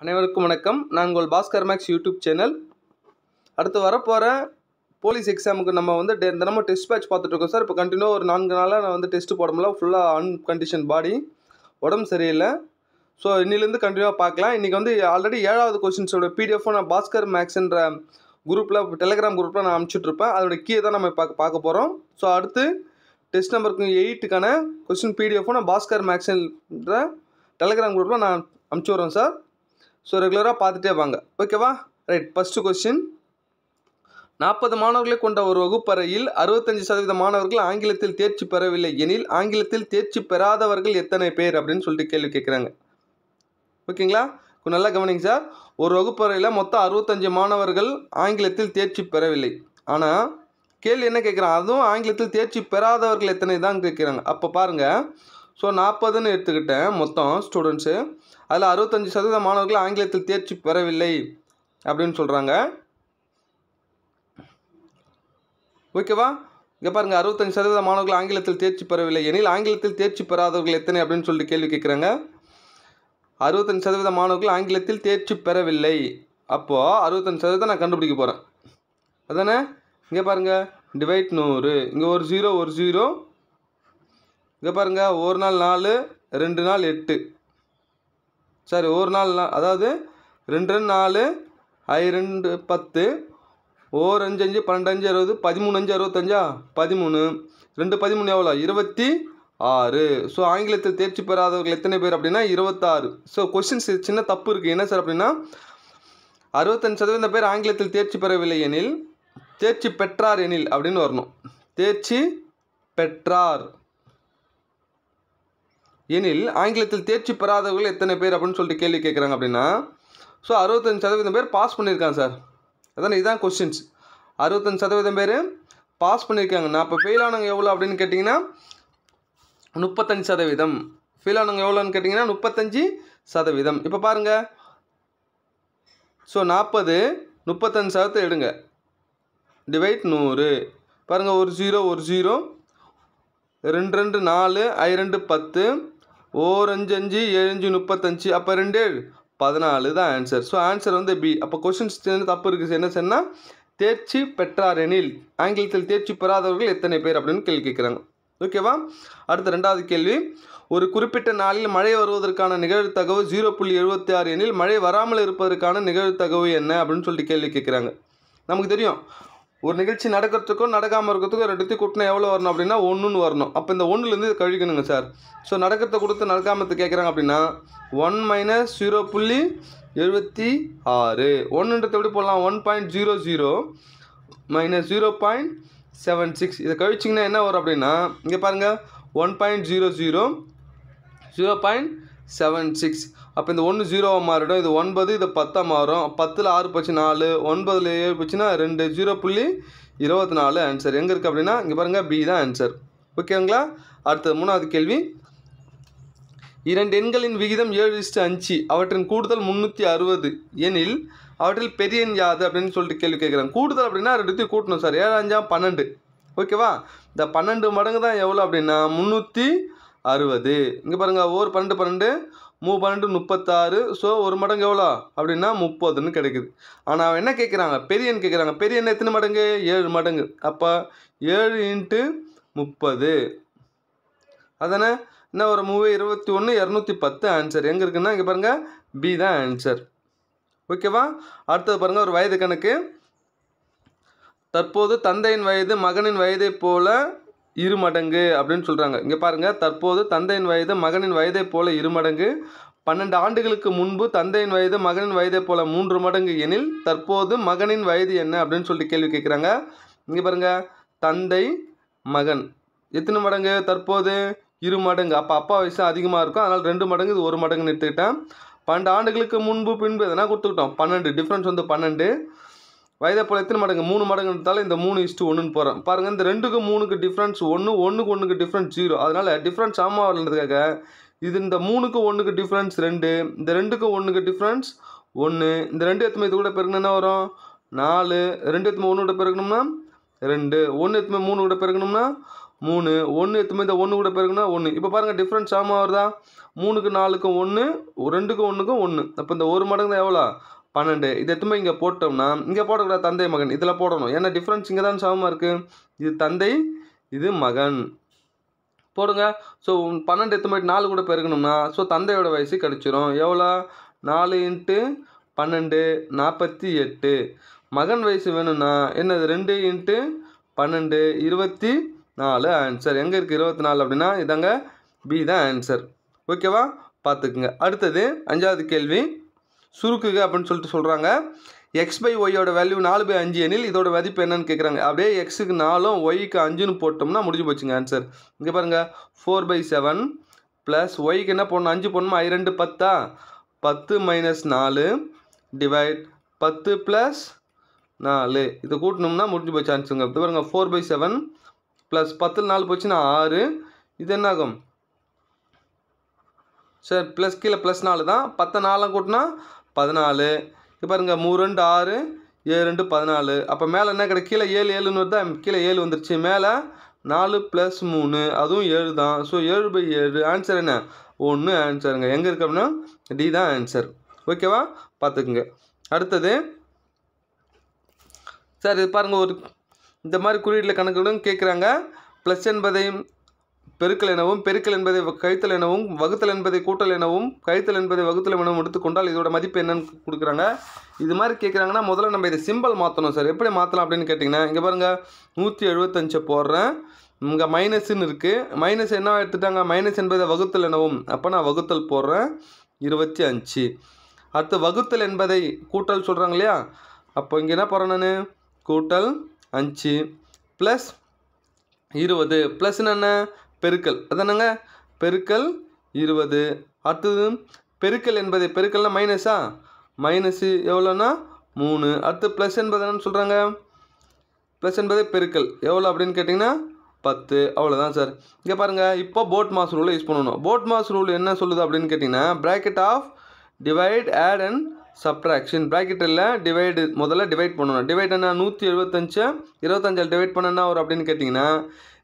அனைவருக்கும் வணக்கம். நான் உங்கள் பாஸ்கர் மேக்ஸ் யூடியூப் சேனல். அடுத்து வரப்போகிற போலீஸ் எக்ஸாமுக்கு நம்ம வந்து டே தினமும் டெஸ்ட் பேட்ச் பார்த்துட்ருக்கோம் சார். இப்போ கண்டினியூ ஒரு நான்கு நாளாக நான் வந்து டெஸ்ட் போட முடியல ஃபுல்லாக அன்கண்டிஷன் பாடி உடம்பு சரியில்லை. ஸோ இன்னிலேருந்து கண்டினியூவாக பார்க்கலாம். இன்றைக்கி வந்து ஆல்ரெடி ஏழாவது கொஸ்டின்ஸோட பிடிஎஃப்பும் நான் பாஸ்கர் மேக்ஸ்ன்ற குரூப்பில் டெலிகிராம் குரூப்பில் நான் அனுப்பிச்சுட்ருப்பேன் அதோட கீயை தான் நம்ம பார்க்க பார்க்க போகிறோம் ஸோ அடுத்து டெஸ்ட் நம்பருக்கு எயிட்டுக்கான கொஸ்டின் பிடிஎஃப்பும் நான் பாஸ்கர் மேக்ஸ்ன்ற டெலிகிராம் குரூப்பில் நான் அனுப்பிச்சி விட்றேன் சார். ஸோ ரெகுலராக பார்த்துட்டே வாங்க. ஓகேவா ரைட் ஃபஸ்ட்டு கொஸ்டின் நாற்பது மாணவர்களை கொண்ட ஒரு வகுப்பறையில் அறுபத்தஞ்சு சதவீத மாணவர்கள் ஆங்கிலத்தில் தேர்ச்சி பெறவில்லை எனில் ஆங்கிலத்தில் தேர்ச்சி பெறாதவர்கள் எத்தனை பேர் அப்படின்னு சொல்லிட்டு கேள்வி கேட்குறாங்க ஓகேங்களா கொஞ்சம் நல்லா கவனிங்க சார் ஒரு வகுப்பறையில் மொத்தம் அறுபத்தஞ்சு மாணவர்கள் ஆங்கிலத்தில் தேர்ச்சி பெறவில்லை. ஆனால் கேள்வி என்ன கேட்குறான் அதுவும் ஆங்கிலத்தில் தேர்ச்சி பெறாதவர்கள் எத்தனை தான் கேட்குறாங்க அப்போ பாருங்கள் ஸோ நாற்பதுன்னு எடுத்துக்கிட்டேன். மொத்தம் ஸ்டூடெண்ட்ஸு அதில் அறுபத்தஞ்சு சதவீத மாணவர்கள் ஆங்கிலத்தில் தேர்ச்சி பெறவில்லை அப்படின்னு சொல்கிறாங்க ஓகேவா? இங்கே பாருங்கள் அறுபத்தஞ்சு சதவீத மாணவர்கள் ஆங்கிலத்தில் தேர்ச்சி பெறவில்லை. எனில் ஆங்கிலத்தில் தேர்ச்சி பெறாதவர்கள் எத்தனை அப்படின்னு சொல்லிட்டு கேள்வி கேட்குறாங்க. அறுபத்தஞ்சு சதவீத மாணவர்கள் ஆங்கிலத்தில் தேர்ச்சி பெறவில்லை. அப்போது அறுபத்தஞ்சு சதவீதம் நான் கண்டுபிடிக்க போகிறேன் அதானே? இங்கே பாருங்கள் டிவைட் நூறு. இங்கே ஒரு ஜீரோ ஒரு ஜீரோ இங்கே பாருங்கள் ஒரு நாள் நாலு ரெண்டு நாள் எட்டு. சரி ஒரு நாள் அதாவது ரெண்டு ரெண்டு நாலு ஐ ரெண்டு பத்து ஓர் அஞ்சு அஞ்சு பன்னெண்டு அஞ்சு அறுபது பதிமூணு அஞ்சு அறுபத்தஞ்சா? பதிமூணு. ரெண்டு பதிமூணு எவ்வளோ? இருபத்தி ஆறு. ஸோ ஆங்கிலத்தில் தேர்ச்சி பெறாதவர்கள் எத்தனை பேர் அப்படின்னா இருபத்தாறு. ஸோ கொஸ்டின்ஸ் சின்ன தப்பு இருக்குது என்ன சார் அப்படின்னா அறுபத்தஞ்சு சதவீதம் பேர் ஆங்கிலத்தில் தேர்ச்சி பெறவில்லை எனில் தேர்ச்சி பெற்றார் எனில் அப்படின்னு வரணும். தேர்ச்சி பெற்றார். எனில் ஆங்கிலத்தில் தேர்ச்சி பெறாதவர்கள் எத்தனை பேர் அப்படின்னு சொல்லிட்டு கேள்வி கேட்குறாங்க அப்படின்னா ஸோ அறுபத்தஞ்சு சதவீதம் பேர் பாஸ் பண்ணியிருக்காங்க சார். அதான் இதுதான் கொஸ்டின்ஸ் அறுபத்தஞ்சு சதவீதம் பேர் பாஸ் பண்ணியிருக்காங்க. நான் இப்போ ஃபெயில் ஆனவங்க எவ்வளோ அப்படின்னு கேட்டிங்கன்னா முப்பத்தஞ்சு சதவீதம். ஃபெயில் ஆனவங்க எவ்வளோன்னு கேட்டிங்கன்னா முப்பத்தஞ்சு சதவீதம். இப்போ பாருங்கள் ஸோ நாற்பது முப்பத்தஞ்சு சதவீதம் எடுங்க. டிவைட் நூறு. பாருங்கள் ஒரு ஜீரோ ஒரு ஜீரோ ரெண்டு ரெண்டு நாலு ஐ ரெண்டு பத்து. ஓர் அஞ்சு அஞ்சு ஏழு அஞ்சு முப்பத்தஞ்சு அப்போ ரெண்டு ஏழு பதினாலு தான் ஆன்சர் ஸோ ஆன்சர் வந்து பி அப்போ கொஷின்ஸ் தப்பு இருக்குது என்ன சொன்னால் தேர்ச்சி பெற்றார் எனில் ஆங்கிலத்தில் தேர்ச்சி பெறாதவர்கள் எத்தனை பேர் அப்படின்னு கேள்வி கேட்குறாங்க. ஓகேவா அடுத்த ரெண்டாவது கேள்வி. ஒரு குறிப்பிட்ட நாளில் மழை வருவதற்கான நிகழ்தகவு ஜீரோ புள்ளி எழுபத்தி ஆறு எனில் மழை வராமல் இருப்பதற்கான நிகழ்தகவு என்ன அப்படின்னு சொல்லிட்டு கேள்வி கேட்குறாங்க. நமக்கு தெரியும். ஒரு நிகழ்ச்சி நடக்கிறதுக்கும் நடக்காமல் இருக்கிறதுக்கும் ரெண்டுத்தையும் கூட்டினா எவ்வளோ வரணும் அப்படின்னா ஒன்றுன்னு வரணும். அப்போ இந்த ஒன்றுலேருந்து கழிக்கணுங்க சார். ஸோ நடக்கிறத கொடுத்து நடக்காமத்து கேட்குறாங்க அப்படின்னா ஒன் மைனஸ் ஜீரோ புள்ளி எழுபத்தி ஆறு. ஒன்றுன்றது எப்படி போடலாம்? One point zero zero minus zero point seven six இதை கழிச்சிங்கன்னா என்ன வரும் அப்படின்னா இங்கே பாருங்கள் one point zero zero zero point seven six அப்போ இந்த ஒன்று ஜீரோவாக மாறிடும். இது ஒன்பது இது பத்தாக மாறும். பத்தில் ஆறு போச்சு நாலு. ஒன்பதில் ஏழு போச்சுன்னா ரெண்டு. ஜீரோ புள்ளி இருபத்தி நாலு ஆன்சர் எங்கே இருக்குது அப்படின்னா இங்கே பாருங்கள் பி தான் ஆன்சர் ஓகேங்களா அடுத்தது மூணாவது கேள்வி. இரண்டு எண்களின் விகிதம் ஏழு இஸ்டு அஞ்சு. அவற்றின் கூடுதல் முந்நூற்றி அறுபது. எனில் அவற்றில் பெரிய எண் யாது அப்படின்னு சொல்லிட்டு கேள்வி கேட்குறாங்க கூடுதல் அப்படின்னா ரெண்டுத்தையும் கூட்டணும் சார் ஏழு அஞ்சா பன்னெண்டு. ஓகேவா இந்த பன்னெண்டு மடங்கு தான் எவ்வளோ அப்படின்னா முந்நூற்றி அறுபது. இங்கே பாருங்கள் ஒரு பன்னெண்டு பன்னெண்டு மூ பன்னெண்டு முப்பத்தாறு. ஸோ ஒரு மடங்கு எவ்வளோ? அப்படின்னா முப்பதுன்னு கிடைக்குது. ஆனால் அவன் என்ன கேட்குறாங்க? பெரியன்னு கேட்குறாங்க. பெரிய எத்தனை மடங்கு? ஏழு மடங்கு. அப்போ ஏழு இன்ட்டு முப்பது. அதானே? என்ன ஒரு மூவி இருபத்தி ஒன்று இரநூத்தி பத்து ஆன்சர் எங்கே இருக்குன்னா இங்கே பாருங்கள் பி தான் ஆன்சர் ஓகேவா அடுத்தது பாருங்கள் ஒரு வயது கணக்கு. தற்போது தந்தையின் வயது மகனின் வயதை போல இரு மடங்கு அப்படின்னு சொல்கிறாங்க இங்கே பாருங்கள் தற்போது தந்தையின் வயது மகனின் வயதைப் போல இரு மடங்கு பன்னெண்டு ஆண்டுகளுக்கு முன்பு தந்தையின் வயது மகனின் வயதை போல மூன்று மடங்கு எனில் தற்போது மகனின் வயது என்ன அப்படின்னு சொல்லிட்டு கேள்வி கேட்குறாங்க இங்கே பாருங்கள் தந்தை மகன். எத்தனை மடங்கு? தற்போது இரு மடங்கு. அப்போ அப்பா வயசு அதிகமாக இருக்கும். அதனால் ரெண்டு மடங்கு இது ஒரு மடங்குன்னு எடுத்துக்கிட்டேன். பன்னெண்டு ஆண்டுகளுக்கு முன்பு பின்பு எதனா கொடுத்துக்கிட்டோம். பன்னெண்டு டிஃப்ரென்ஸ் வந்து பன்னெண்டு. வயதை போல் எத்தனை மடங்கு? மூணு மடங்கு எடுத்தாலும் இந்த மூணு இஸ்ட்டு ஒன்றுன்னு போகிறேன் பாருங்கள் இந்த ரெண்டுக்கு மூணுக்கு டிஃப்ரென்ஸ் ஒன்று ஒன்றுக்கு ஒன்றுக்கு டிஃப்ரென்ஸ் ஜீரோ அதனால் டிஃப்ரென்ஸ் ஆமாம் வரலதுக்காக இது இந்த மூணுக்கு ஒன்றுக்கு டிஃப்ரென்ஸ் ரெண்டு இந்த ரெண்டுக்கு ஒன்றுக்கு டிஃப்ரென்ஸ் ஒன்று இந்த ரெண்டு எத்தனை இது கூட பெருக்கணும் என்ன வரும்? நாலு. ரெண்டு எத்தனை ஒன்று கூட பெருக்கணும்னா ரெண்டு. ஒன்று எத்தனை மூணு கூட பெருக்கணும்னா மூணு. ஒன்று எத்தனை இந்த ஒன்று கூட பிறகுனா ஒன்று இப்போ பாருங்கள் டிஃப்ரெண்ட் ஆமாம் வருதா? மூணுக்கு நாலுக்கும் ஒன்று ரெண்டுக்கும் ஒன்றுக்கும் ஒன்று அப்போ இந்த ஒரு மடங்கு தான் எவ்வளோ? பன்னெண்டு. இது எத்துமே இங்கே போட்டோம்னா இங்கே போடக்கூடாது தந்தை மகன். இதில் போடணும். ஏன்னா டிஃப்ரென்ஸ் இங்கே தான் சமமாக இருக்குது இது தந்தை இது மகன். போடுங்க. ஸோ பன்னெண்டு எத்தனை நாலு கூட பெருகணும்னா ஸோ தந்தையோட வயசு கிடச்சிரும். எவ்வளோ? நாலு இன்ட்டு பன்னெண்டு நாற்பத்தி எட்டு. மகன் வயசு வேணும்னா என்னது ரெண்டு இன்ட்டு பன்னெண்டு இருபத்தி நாலு ஆன்சர் எங்கே இருக்குது இருபத்தி நாலு அப்படின்னா இதாங்க பி தான் ஆன்சர் ஓகேவா பார்த்துக்குங்க. அடுத்தது அஞ்சாவது கேள்வி. சுருக்குக அப்படின்னு சொல்லிட்டு சொல்கிறாங்க எக்ஸ் பை ஒய்யோட வேல்யூ நாலு பை அஞ்சு எனில் இதோட மதிப்பு என்னன்னு கேட்குறாங்க அப்படியே எக்ஸுக்கு நாலும் ஒய்க்கு அஞ்சுன்னு போட்டோம்னா முடிஞ்சு போச்சுங்க ஆன்சர் இங்கே பாருங்கள் ஃபோர் பை செவன் ப்ளஸ் ஒய்க்கு என்ன போடணும்? அஞ்சு போடணுமா? ஐ ரெண்டு பத்தா? பத்து மைனஸ் நாலு டிவைட் பத்து ப்ளஸ் நாலு. இதை கூட்டணும்னா முடிஞ்சு போச்சு ஆன்சருங்க இது பாருங்க. ஃபோர் பை செவன் ப்ளஸ் பத்தில் நாலு போச்சுன்னா ஆறு. இது என்ன ஆகும் சார் ப்ளஸ் கீழே ப்ளஸ் நாலு தான் பத்தை நாலாம் கூட்டினா பதினாலு. இப்போ பாருங்க மூணு ரெண்டு ஆறு ஏழு ரெண்டு பதினாலு. அப்போ மேலே என்ன கிடைக்கும்? கீழே ஏழு ஏழுன்னு வருதா? கீழே ஏழு வந்துருச்சு. மேலே நாலு ப்ளஸ் மூணு அதுவும் ஏழு தான். ஸோ ஏழு பை ஏழு ஆன்சர் என்ன? ஒன்று ஆன்சருங்க எங்கே இருக்கு அப்படின்னா டி தான் ஆன்சர் ஓகேவா பார்த்துக்குங்க அடுத்தது. சார் இது பாருங்கள் ஒரு இந்த மாதிரி குறியீட்டில் கணக்குகளும் கேட்குறாங்க ப்ளஸ் என்பதையும் பெருக்கல் எனவும் பெருக்கல் என்பதை கழித்தல் எனவும் வகுத்தல் என்பதை கூட்டல் எனவும் கழித்தல் என்பதை வகுத்தல் எனவும் எடுத்துக்கொண்டால் இதோட மதிப்பு என்னன்னு கொடுக்குறாங்க. இது மாதிரி கேட்குறாங்கன்னா முதல்ல நம்ம இதை சிம்பிள் மாற்றணும் சார் எப்படி மாற்றலாம் அப்படின்னு கேட்டிங்கன்னா இங்கே பாருங்கள் நூற்றி எழுபத்தஞ்சை போடுறேன். இங்கே மைனஸ்ன்னு இருக்குது மைனஸ் என்ன எடுத்துட்டாங்க? மைனஸ் என்பதை வகுத்தல் எனவும். அப்போ நான் வகுத்தல் போடுறேன். இருபத்தி அஞ்சு. அடுத்து வகுத்தல் என்பதை கூட்டல் சொல்கிறாங்க இல்லையா? அப்போ இங்கே என்ன போகிறேன் நான்? கூட்டல் அஞ்சு. ப்ளஸ் இருபது. ப்ளஸ் என்ன பெருக்கல். அதானங்க பெருக்கல் இருபது. அடுத்தது பெருக்கல் என்பதை பெருக்கல்னா மைனஸா மைனஸு எவ்வளோன்னா மூணு. அடுத்து ப்ளஸ் என்பது என்னன்னு சொல்கிறாங்க ப்ளஸ் என்பது பெருக்கல். எவ்வளோ அப்படின்னு கேட்டிங்கன்னா பத்து. அவ்வளோதான் சார் இங்கே பாருங்கள் இப்போ போட் மாஸ் ரூலை யூஸ் பண்ணணும். போட் மாஸ் ரூல் என்ன சொல்லுது அப்படின்னு கேட்டிங்கன்னா bracket of divide add and subtraction ப்ராக்கெட்டில் டிவைடு முதல்ல டிவைட் பண்ணணும். டிவைட் என்ன நூற்றி எழுபத்தஞ்சு இருபத்தஞ்சால் டிவைட் பண்ண என்ன வரும் அப்படின்னு கேட்டிங்கன்னா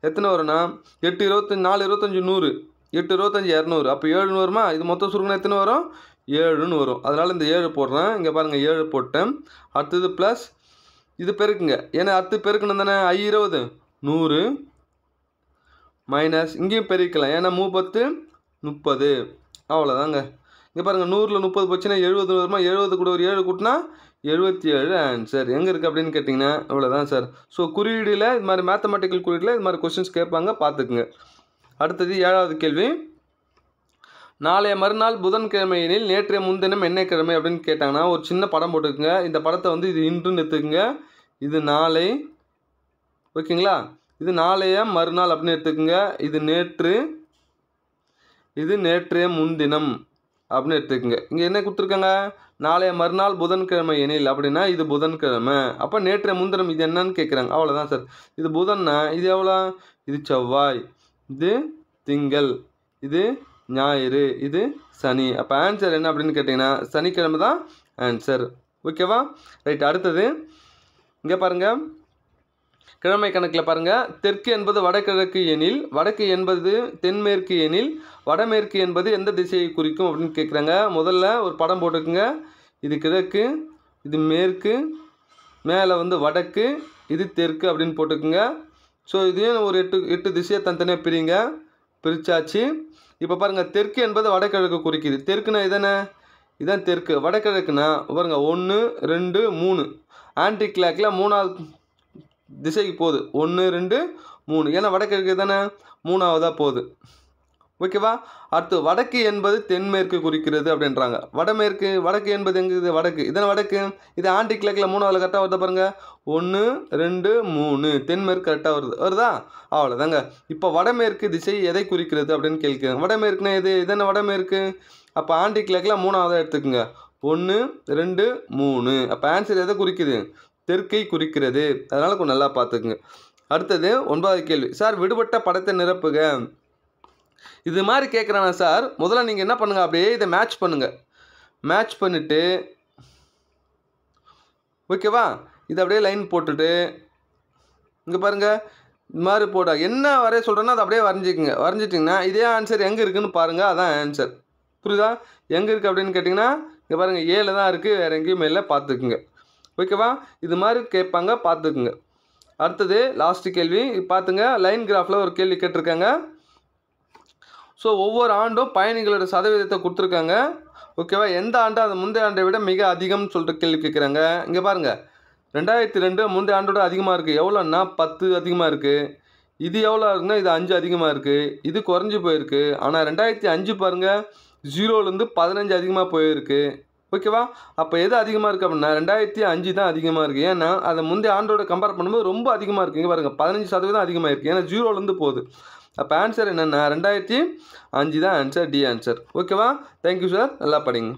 எத்தனை வரும்னா எட்டு இருபத்தஞ்சி நாலு இருபத்தஞ்சி நூறு. எட்டு இருபத்தஞ்சி இரநூறு. அப்போ ஏழுன்னு வருமா? இது மொத்தம் சுருங்கினா எத்தனை வரும்? ஏழுன்னு வரும். அதனால் இந்த ஏழு போடுறேன். இங்கே பாருங்கள் ஏழு போட்டேன். அடுத்தது ப்ளஸ் இது பெருக்குங்க. ஏன்னா அடுத்து பெருக்கணும் தானே? ஐ இருபது. நூறு. மைனஸ் இங்கேயும் பெருக்கலாம். ஏன்னா மூப்பத்து முப்பது. அவ்வளோதாங்க இங்கே பாருங்கள் நூறில் முப்பது போச்சுன்னா எழுபது வருமா? எழுபது கூட ஒரு ஏழு கூட்டினா எழுபத்தி ஏழு ஆன்சர் எங்கே இருக்குது அப்படின்னு கேட்டிங்கன்னா இவ்வளோதான் சார் ஸோ குறியீடில் இது மாதிரி மேத்தமெட்டிக்கல் குறியீடில் இது மாதிரி கொஸ்டின்ஸ் கேட்பாங்க பார்த்துக்குங்க. அடுத்தது ஏழாவது கேள்வி. நாளைய மறுநாள் புதன்கிழமையினில் நேற்றைய முன்தினம் என்ன கிழமை அப்படின்னு கேட்டாங்கன்னா ஒரு சின்ன படம் போட்டுக்குங்க. இந்த படத்தை வந்து இது இன்றுன்னு எடுத்துக்கோங்க. இது நாளை ஓகேங்களா? இது நாளைய மறுநாள் அப்படின்னு எடுத்துக்கோங்க. இது நேற்று இது நேற்றைய முன்தினம். அப்படின்னு எடுத்துக்கோங்க. இங்கே என்ன கொடுத்துருக்காங்க? நாளைய மறுநாள் புதன்கிழமை எனில் அப்படின்னா இது புதன்கிழமை. அப்போ நேற்றைய முந்திரம் இது என்னன்னு கேட்குறாங்க அவ்வளோதான் சார். இது புதன்னா இது எவ்வளோ? இது செவ்வாய். இது திங்கள். இது ஞாயிறு. இது சனி. அப்போ ஆன்சர் என்ன அப்படின்னு கேட்டிங்கன்னா சனிக்கிழமை தான் ஆன்சர் ஓகேவா ரைட் அடுத்தது இங்கே பாருங்கள் கிழமை கணக்கில் பாருங்கள் தெற்கு என்பது வடகிழக்கு எனில் வடக்கு என்பது தென்மேற்கு எனில் வடமேற்கு என்பது எந்த திசையை குறிக்கும் அப்படின்னு கேட்குறாங்க முதல்ல ஒரு படம் போட்டுக்குங்க இது கிழக்கு இது மேற்கு மேலே வந்து வடக்கு இது தெற்கு அப்படின்னு போட்டுக்குங்க ஸோ இதையும் ஒரு எட்டு எட்டு திசையை தனித்தனியாக பிரிங்க. பிரிச்சாச்சு. இப்போ பாருங்கள் தெற்கு என்பது வடகிழக்கு குறிக்குது. தெற்குனா இதானே? இதான் தெற்கு. வடகிழக்குனா பாருங்க ஒன்று ரெண்டு மூணு. ஆன்டி கிளாக்கில் மூணாவது திசைக்கு போகுது. ஒன்று ரெண்டு மூணு. ஏன்னா வடகிழக்கு தானே? மூணாவதாக போகுது. ஓகேவா அடுத்து வடக்கு என்பது தென்மேற்கு குறிக்கிறது அப்படின்றாங்க. வடமேற்கு வடக்கு என்பது எங்கே இது வடக்கு. இதனை வடக்கு? இது ஆண்டி கிழக்கில் மூணாவது கரெக்டாக வருதா பாருங்கள் ஒன்று ரெண்டு மூணு. தென்மேற்கு கரெக்டாக வருது. வருதா? அவ்வளோதாங்க இப்போ வடமேற்கு திசை எதை குறிக்கிறது அப்படின்னு கேட்குறாங்க வடமேற்குனா எது? இதென்ன வடமேற்கு? அப்போ ஆண்டி கிழக்கில் மூணாவதாக எடுத்துக்கோங்க. ஒன்று ரெண்டு மூணு. அப்போ ஆன்சர் எதை குறிக்குது? தெற்கை குறிக்கிறது. அதனால் கொஞ்சம் நல்லா பார்த்துக்குங்க. அடுத்தது ஒன்பதாவது கேள்வி. சார் விடுபட்ட படத்தை நிரப்புக இது மாதிரி கேட்குறானா சார் முதல்ல நீங்கள் என்ன பண்ணுங்கள் அப்படியே இதை மேட்ச் பண்ணுங்கள் மேட்ச் பண்ணிவிட்டு ஓகேவா இதை அப்படியே லைன் போட்டுட்டு இங்கே பாருங்கள் இது மாதிரி போட்டா என்ன வரைய சொல்கிறேன்னா அதை அப்படியே வரைஞ்சிக்கோங்க. வரைஞ்சிட்டிங்கன்னா இதே ஆன்சர் எங்கே இருக்குதுன்னு பாருங்கள் அதான் ஆன்சர் புரியுதா? எங்கே இருக்குது அப்படின்னு கேட்டிங்கன்னா இங்கே பாருங்கள் ஏழில் தான் இருக்குது வேறு எங்கேயுமே இல்லை பார்த்துக்குங்க. ஓகேவா? இது மாதிரி கேட்பாங்க பார்த்துக்குங்க. அடுத்தது லாஸ்ட்டு கேள்வி. பார்த்துங்க லைன் கிராஃபில் ஒரு கேள்வி கேட்டிருக்காங்க. ஸோ ஒவ்வொரு ஆண்டும் பயணிகளோட சதவீதத்தை கொடுத்துருக்காங்க. ஓகேவா? எந்த ஆண்டு? அந்த முந்தைய ஆண்டை விட மிக அதிகம்னு சொல்லிட்டு கேள்வி கேட்குறாங்க. இங்கே பாருங்கள் ரெண்டாயிரத்தி ரெண்டு முந்தைய ஆண்டோட அதிகமாக இருக்குது எவ்வளோன்னா பத்து அதிகமாக இருக்குது இது எவ்வளோ இருக்குன்னா இது அஞ்சு அதிகமாக இருக்குது இது குறைஞ்சி போயிருக்கு. ஆனால் ரெண்டாயிரத்தி அஞ்சு பாருங்கள் ஜீரோலேருந்து பதினஞ்சு அதிகமாக போயிருக்கு. ஓகேவா? அப்போ எது அதிகமாக இருக்குது அப்படின்னா ரெண்டாயிரத்தி அஞ்சு தான் அதிகமாக இருக்குது ஏன்னா அதை முந்தைய ஆண்டோட கம்பேர் பண்ணும்போது ரொம்ப அதிகமாக இருக்குது இங்கே பாருங்கள் பதினஞ்சு சதவீதம் அதிகமாக இருக்குது ஏன்னா ஜீரோலேருந்து போகுது. அப்போ ஆன்சர் என்னென்னா ரெண்டாயிரத்தி அஞ்சு தான் ஆன்சர் டி ஆன்சர் ஓகேவா? தேங்க்யூ சார் நல்லா படிங்க.